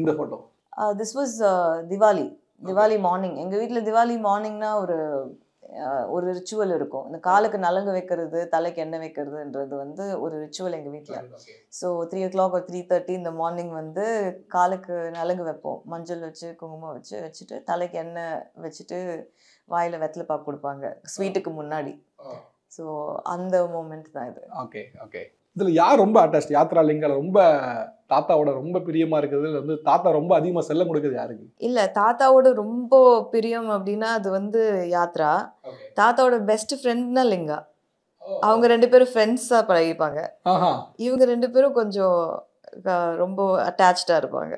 இந்த photo this was Diwali Diwali morning எங்கள் வீட்டில் திவாலி மார்னிங்னா ஒரு uh, ஒரு ரிச்சுவல் இருக்கும். இந்த காலுக்கு நலங்கு வைக்கிறது தலைக்கு எண்ணெய் வைக்கிறதுன்றது வந்து ஒரு ரிச்சுவல் எங்கள் வீட்டில் ஸோ த்ரீ ஓ கிளாக் ஒரு த்ரீ தேர்ட்டி இந்த மார்னிங் வந்து காலுக்கு நலங்கு வைப்போம். மஞ்சள் வச்சு குங்குமம் வச்சு வச்சுட்டு தலைக்கு எண்ணெய் வச்சுட்டு வாயில் வெத்தலை பாக்கு கொடுப்பாங்க. ஸ்வீட்டுக்கு முன்னாடி. ஸோ அந்த மூமெண்ட் தான் இது. ஓகே ஓகே இதுல யார் ரொம்ப அட்டாச் யாத்ரா லிங்கால ரொம்ப தாத்தாவோட ரொம்ப பிரியமா இருக்குது வந்து தாத்தா ரொம்ப அதிகமா செல்லம் கொடுக்குறது யாருக்கு? இல்லை தாத்தாவோட ரொம்ப பிரியம் அப்படின்னா அது வந்து யாத்ரா. தாத்தாவோட பெஸ்ட் ஃப்ரெண்ட்னா லிங்கா. அவங்க ரெண்டு பேரும் ஃப்ரெண்ட்ஸாக பழகிப்பாங்க. இவங்க ரெண்டு பேரும் கொஞ்சம் ரொம்ப அட்டாச்சாக இருப்பாங்க.